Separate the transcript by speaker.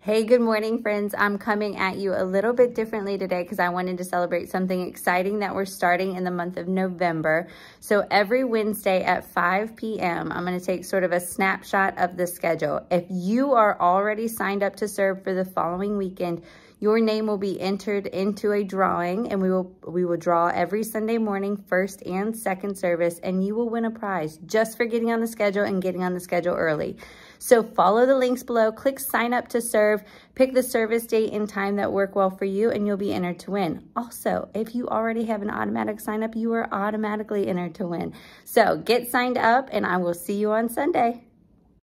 Speaker 1: Hey, good morning, friends. I'm coming at you a little bit differently today because I wanted to celebrate something exciting that we're starting in the month of November. So every Wednesday at 5 p.m., I'm going to take sort of a snapshot of the schedule. If you are already signed up to serve for the following weekend, your name will be entered into a drawing and we will we will draw every Sunday morning, first and second service, and you will win a prize just for getting on the schedule and getting on the schedule early. So follow the links below, click sign up to serve, pick the service date and time that work well for you, and you'll be entered to win. Also, if you already have an automatic sign up, you are automatically entered to win. So get signed up and I will see you on Sunday.